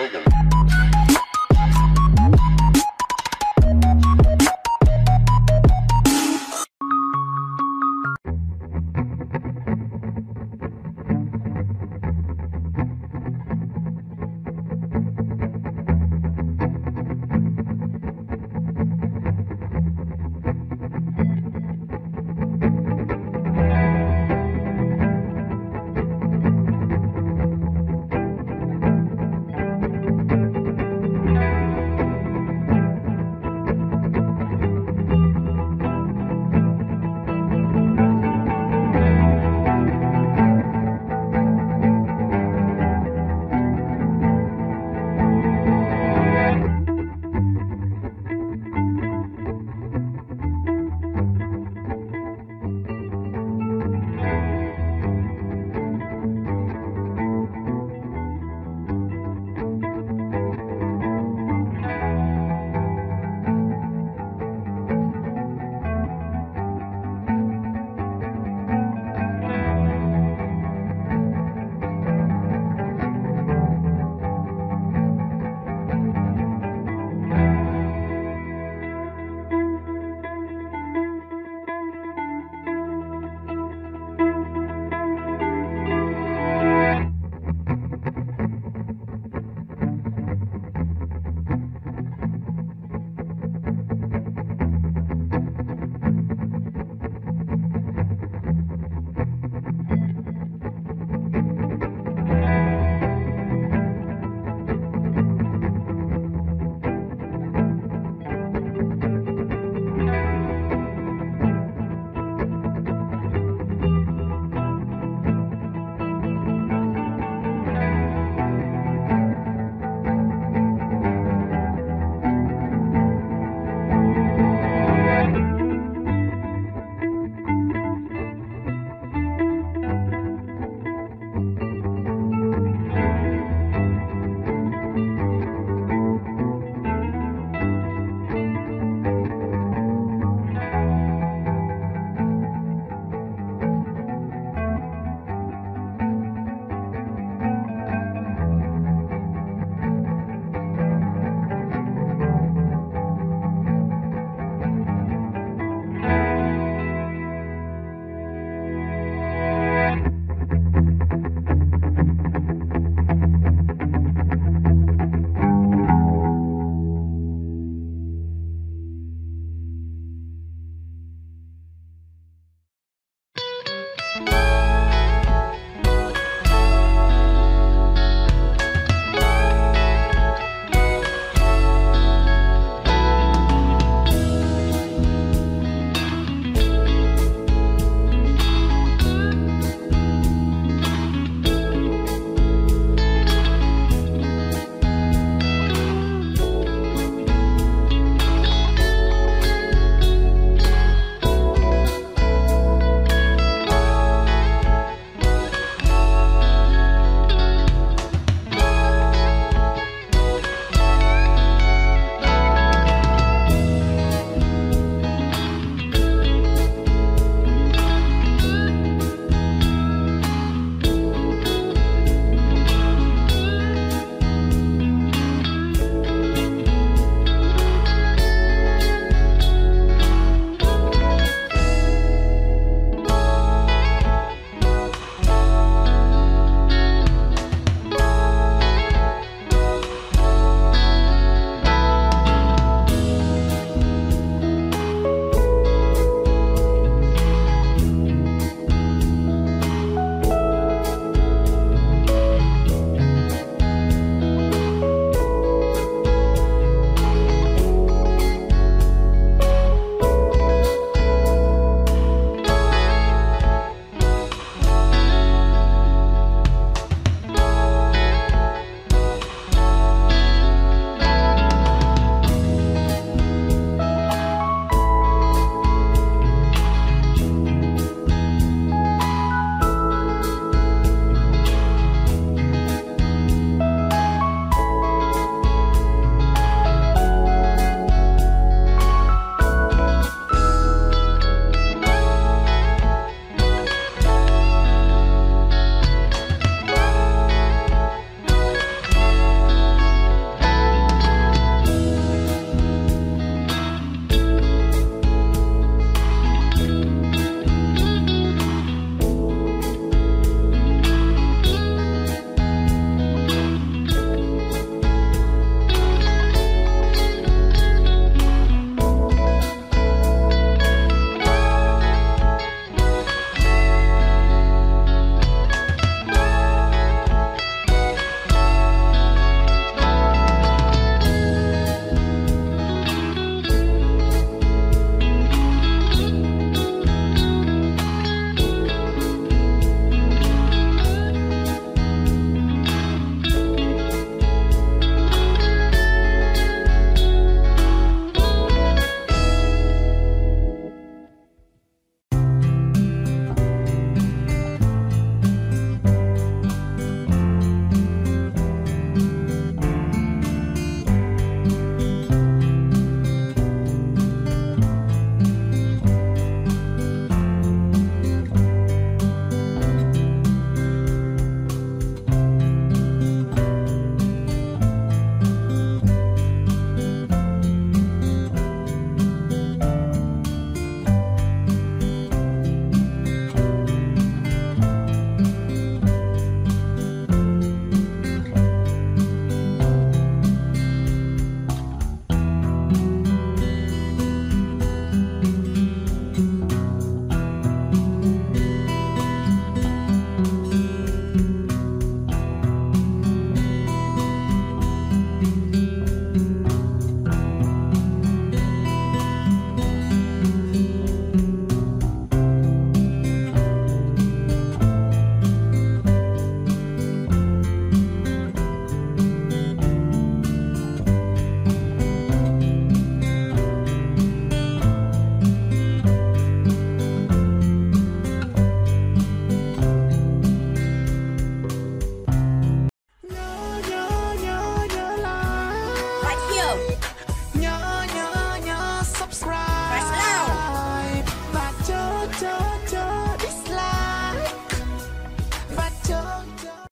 Sagan.